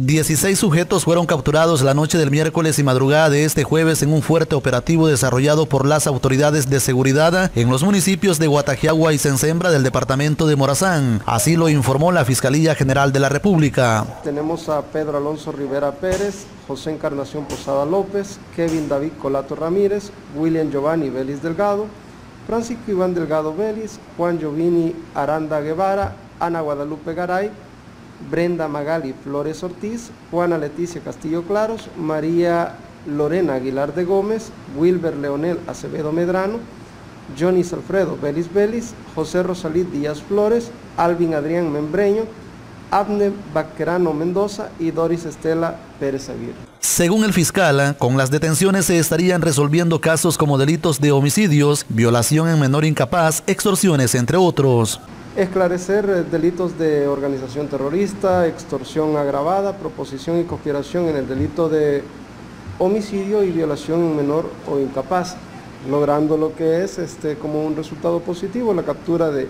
16 sujetos fueron capturados la noche del miércoles y madrugada de este jueves en un fuerte operativo desarrollado por las autoridades de seguridad en los municipios de Guatajiagua y Sensembra del departamento de Morazán. Así lo informó la Fiscalía General de la República. Tenemos a Pedro Alonso Rivera Pérez, José Encarnación Posada López, Kevin David Colato Ramírez, William Giovanni Vélez Delgado, Francisco Iván Delgado Vélez, Juan Giovini Aranda Guevara, Ana Guadalupe Garay, Brenda Magali Flores Ortiz, Juana Leticia Castillo Claros, María Lorena Aguilar de Gómez, Wilber Leonel Acevedo Medrano, Johnny Alfredo Belis Belis, José Rosalí Díaz Flores, Alvin Adrián Membreño, Abner Baquerano Mendoza y Doris Estela Pérez Aguirre. Según el fiscal, con las detenciones se estarían resolviendo casos como delitos de homicidios, violación en menor incapaz, extorsiones, entre otros. Esclarecer eh, delitos de organización terrorista, extorsión agravada, proposición y conspiración en el delito de homicidio y violación menor o incapaz, logrando lo que es este, como un resultado positivo la captura de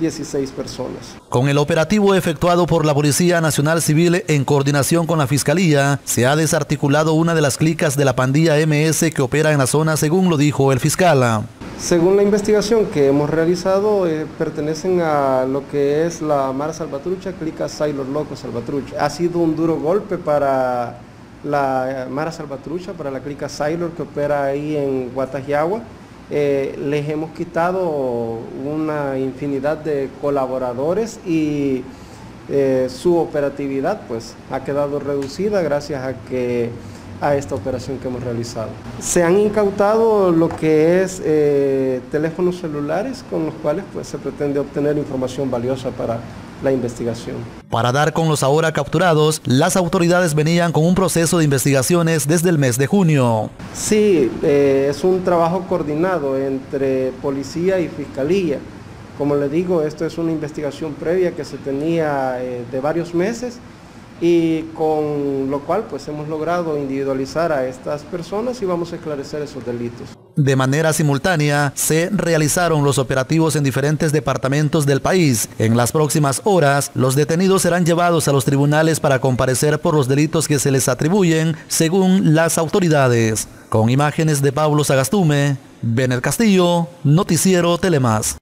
16 personas. Con el operativo efectuado por la Policía Nacional Civil en coordinación con la Fiscalía, se ha desarticulado una de las clicas de la pandilla MS que opera en la zona, según lo dijo el fiscal. Según la investigación que hemos realizado, eh, pertenecen a lo que es la Mara Salvatrucha, Clica Sailor Loco Salvatrucha. Ha sido un duro golpe para la Mara Salvatrucha, para la Clica Sailor que opera ahí en Guatajiagua. Eh, les hemos quitado una infinidad de colaboradores y eh, su operatividad pues ha quedado reducida gracias a que a esta operación que hemos realizado. Se han incautado lo que es eh, teléfonos celulares con los cuales pues, se pretende obtener información valiosa para la investigación. Para dar con los ahora capturados, las autoridades venían con un proceso de investigaciones desde el mes de junio. Sí, eh, es un trabajo coordinado entre policía y fiscalía. Como le digo, esto es una investigación previa que se tenía eh, de varios meses y con lo cual pues hemos logrado individualizar a estas personas y vamos a esclarecer esos delitos. De manera simultánea, se realizaron los operativos en diferentes departamentos del país. En las próximas horas, los detenidos serán llevados a los tribunales para comparecer por los delitos que se les atribuyen según las autoridades. Con imágenes de Pablo Sagastume, Benet Castillo, Noticiero Telemás.